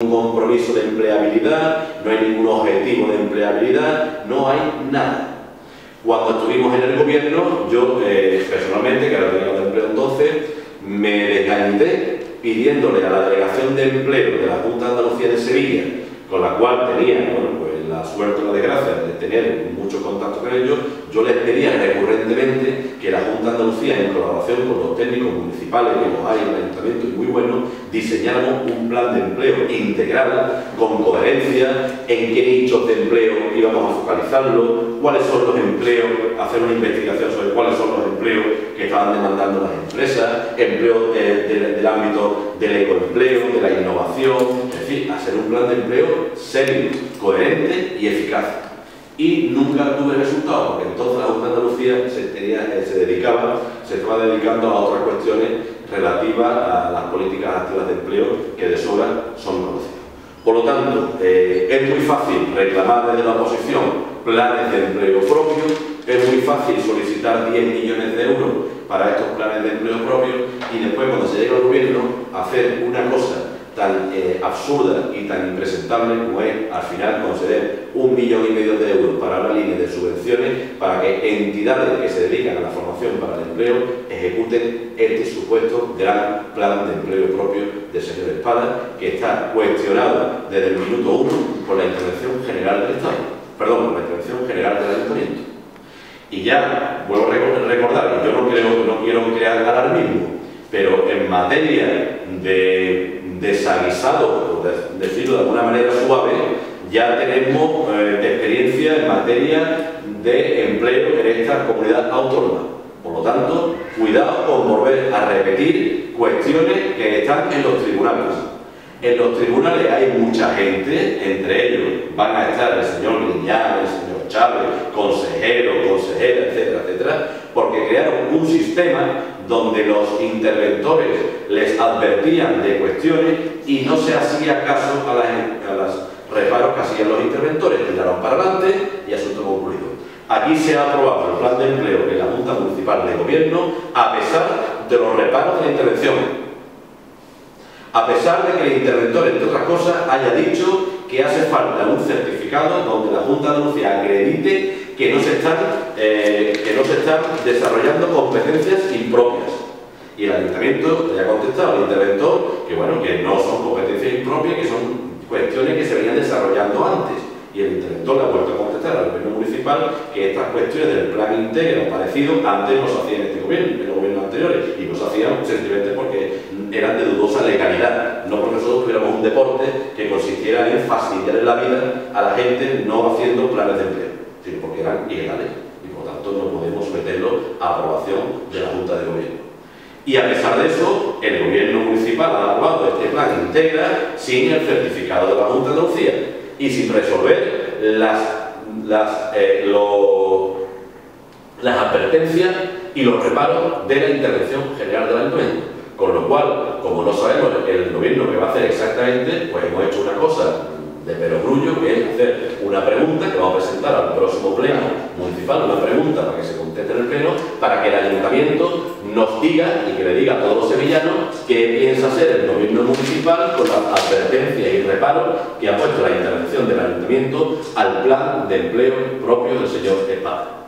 un compromiso de empleabilidad, no hay ningún objetivo de empleabilidad, no hay nada. Cuando estuvimos en el gobierno, yo eh, personalmente, que era de empleo entonces, me desgañité pidiéndole a la Delegación de Empleo de la Junta de Andalucía de Sevilla, con la cual tenía pues, la suerte o la desgracia de tener mucho contacto con ellos, yo les pedía recurrentemente que la Junta de Andalucía, en colaboración con los técnicos municipales, que los hay en el Ayuntamiento y muy buenos, diseñáramos un plan de empleo integral, con coherencia, en qué nichos de empleo íbamos a focalizarlo, cuáles son los empleos, hacer una investigación sobre cuáles son los empleos que estaban demandando las empresas, empleos del ámbito del ecoempleo, de la innovación, es decir, hacer un plan de empleo serio, coherente y eficaz. Y nunca tuve resultados, porque entonces la Junta de Andalucía se, tenía, se dedicaba, se estaba dedicando a otras cuestiones relativas a las políticas activas de empleo que de sobra son conocidas. Por lo tanto, eh, es muy fácil reclamar desde la oposición planes de empleo propio, es muy fácil solicitar 10 millones de euros para estos planes de empleo propio y después cuando se llega al gobierno hacer una cosa tan eh, absurda y tan impresentable como es al final conceder un millón y medio de euros para una para que entidades que se dedican a la formación para el empleo ejecuten este supuesto gran plan de empleo propio del señor Espada que está cuestionado desde el minuto uno por la intervención general del Estado, perdón, por la intervención general del Ayuntamiento. Y ya, vuelvo a recordar, yo no, creo, no quiero crear alarmismo, pero en materia de desaguisado, por decirlo de alguna manera suave, ya tenemos eh, experiencia en materia de empleo en esta comunidad autónoma. Por lo tanto, cuidado con volver a repetir cuestiones que están en los tribunales. En los tribunales hay mucha gente, entre ellos van a estar el señor Liñán, el señor Chávez, consejeros, consejeras, etcétera, etcétera, porque crearon un sistema donde los interventores les advertían de cuestiones y no se hacía caso a, las, reparos que hacían los interventores, tiraron para adelante. Aquí se ha aprobado el plan de empleo en la Junta Municipal de Gobierno a pesar de los reparos de la intervención. A pesar de que el interventor, entre otras cosas, haya dicho que hace falta un certificado donde la Junta de Andalucía acredite que no se están, eh, que no se están desarrollando competencias impropias. Y el ayuntamiento le ha contestado al interventor que bueno, que no son competencias impropias, que son cuestiones que se venían desarrollando antes. Y el interventor le ha vuelto a contestar al gobierno municipal que estas cuestiones del plan íntegro parecido antes no se hacían en este gobierno, en los gobiernos anteriores, y no se hacían sencillamente porque eran de dudosa legalidad, no porque nosotros tuviéramos un deporte que consistiera en fastidiar la vida a la gente no haciendo planes de empleo, sino porque eran ilegales y por tanto no podemos someterlo a aprobación de la Junta de Gobierno. Y a pesar de eso, el gobierno municipal ha aprobado este plan integra sin el certificado de la Junta de Andalucía y sin resolver las, las, eh, las advertencias y los reparos de la intervención general del ayuntamiento. Con lo cual, como no sabemos el gobierno que va a hacer exactamente, pues hemos hecho una cosa de perogrullo, que es hacer una pregunta que vamos a presentar al próximo pleno municipal, una pregunta para que se conteste en el pleno, para que el ayuntamiento nos diga y que le diga a todos los sevillanos qué piensa hacer el gobierno municipal con las advertencias y reparos que ha puesto la intervención del ayuntamiento al plan de empleo propio del señor Espada.